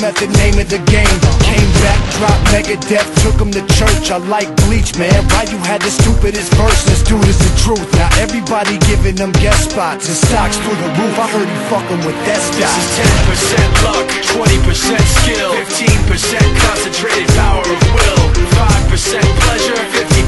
method, name of the game. Came back, dropped Megadeth, took him to church. I like Bleach, man, why you had the stupidest verse? Dude is the truth, now everybody giving them guest spots. And stocks through the roof, I heard he fucking with that This is 10% luck, 20% skill 15% concentrated power of will 5% pleasure, 50%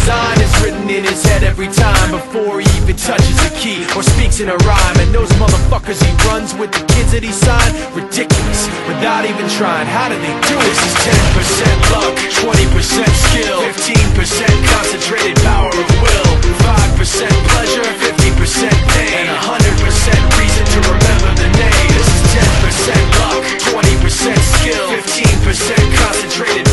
Design is written in his head every time Before he even touches a key or speaks in a rhyme. And those motherfuckers he runs with the kids that he signed Ridiculous, without even trying. How do they do it? This is 10% luck, 20% skill 15% concentrated power of will 5% pleasure, 50% pain And 100% reason to remember the name. This is 10% luck, 20% skill 15% concentrated